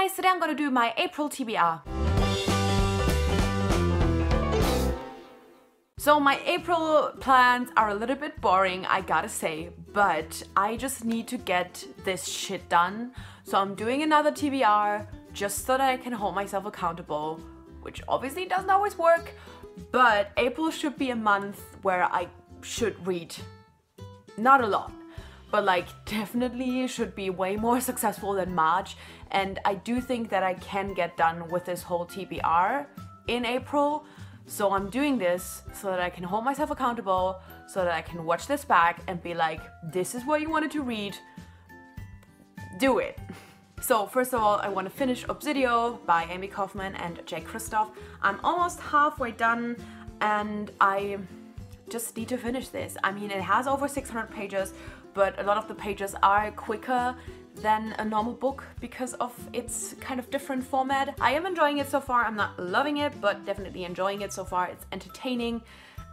guys, today I'm gonna do my April TBR. So my April plans are a little bit boring, I gotta say, but I just need to get this shit done. So I'm doing another TBR just so that I can hold myself accountable, which obviously doesn't always work, but April should be a month where I should read. Not a lot, but like definitely should be way more successful than March. And I do think that I can get done with this whole TBR in April. So I'm doing this so that I can hold myself accountable, so that I can watch this back and be like, this is what you wanted to read, do it. So first of all, I want to finish Obsidio by Amie Kaufman and Jay Kristoff. I'm almost halfway done and I just need to finish this. I mean, it has over 600 pages, but a lot of the pages are quicker than a normal book because of its kind of different format. I am enjoying it so far. I'm not loving it, but definitely enjoying it so far. It's entertaining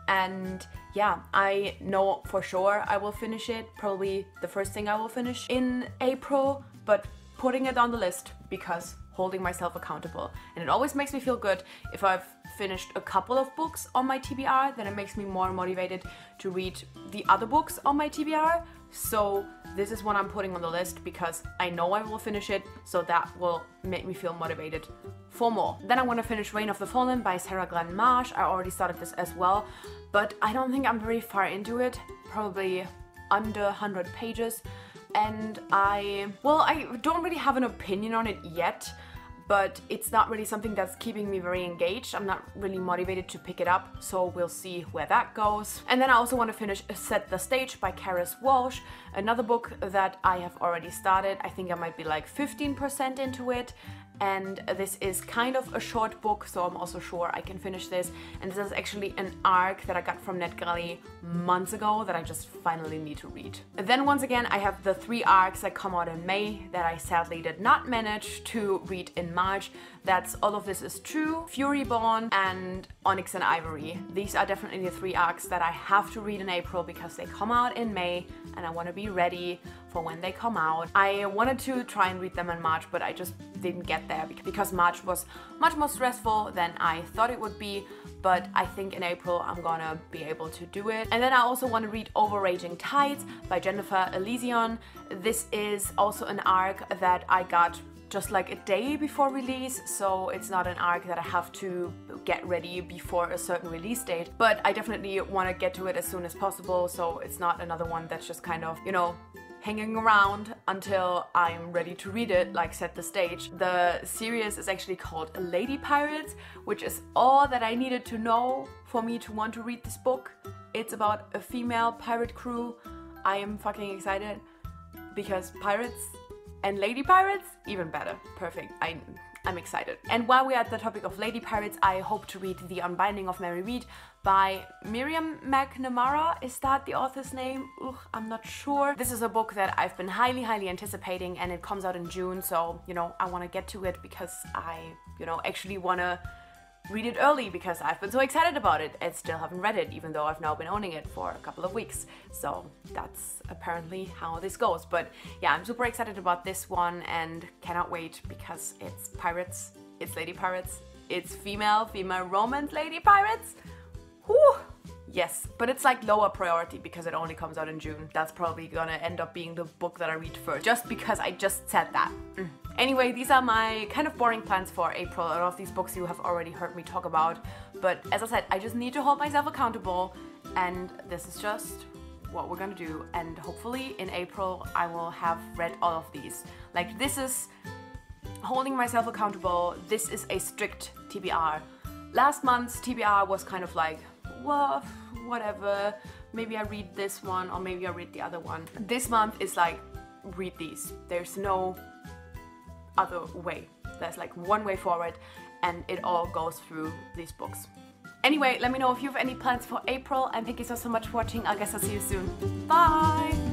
and yeah, I know for sure I will finish it. Probably the first thing I will finish in April, but putting it on the list because holding myself accountable. And it always makes me feel good if I've finished a couple of books on my TBR, then it makes me more motivated to read the other books on my TBR. So this is what I'm putting on the list because I know I will finish it, so that will make me feel motivated for more. Then I want to finish Reign of the Fallen by Sarah Glenn Marsh. I already started this as well, but I don't think I'm very far into it, probably under 100 pages and I, well, I don't really have an opinion on it yet but it's not really something that's keeping me very engaged. I'm not really motivated to pick it up, so we'll see where that goes. And then I also want to finish Set the Stage by Keris Walsh, another book that I have already started. I think I might be like 15% into it, and this is kind of a short book so I'm also sure I can finish this and this is actually an arc that I got from NetGalley months ago that I just finally need to read. Then once again I have the three arcs that come out in May that I sadly did not manage to read in March. That's All of This Is True, Furyborn and Onyx and Ivory. These are definitely the three arcs that I have to read in April because they come out in May and I want to be ready for when they come out. I wanted to try and read them in March but I just didn't get there because March was much more stressful than I thought it would be but I think in April I'm gonna be able to do it. And then I also want to read Over Raging Tides by Jennifer Ellision. This is also an arc that I got just like a day before release so it's not an arc that I have to get ready before a certain release date but I definitely want to get to it as soon as possible so it's not another one that's just kind of you know hanging around until I'm ready to read it, like set the stage. The series is actually called Lady Pirates, which is all that I needed to know for me to want to read this book. It's about a female pirate crew. I am fucking excited because pirates and lady pirates, even better. Perfect. I I'm excited. And while we're at the topic of lady pirates, I hope to read The Unbinding of Mary Reade by Miriam McNamara. Is that the author's name? Ugh, I'm not sure. This is a book that I've been highly, highly anticipating and it comes out in June. So, you know, I want to get to it because I, you know, actually want to read it early because I've been so excited about it and still haven't read it even though I've now been owning it for a couple of weeks. So that's apparently how this goes. But yeah, I'm super excited about this one and cannot wait because it's pirates, it's lady pirates, it's female, female romance lady pirates. Whew. Yes, but it's like lower priority because it only comes out in June. That's probably gonna end up being the book that I read first, just because I just said that. Mm. Anyway, these are my kind of boring plans for April. A lot of these books you have already heard me talk about, but as I said, I just need to hold myself accountable, and this is just what we're gonna do. And hopefully in April, I will have read all of these. Like, this is holding myself accountable. This is a strict TBR. Last month's TBR was kind of like, well, whatever, maybe I read this one or maybe I read the other one. This month is like, read these. There's no other way. There's like one way forward and it all goes through these books. Anyway, let me know if you have any plans for April and thank you so, so much for watching. I guess I'll see you soon. Bye!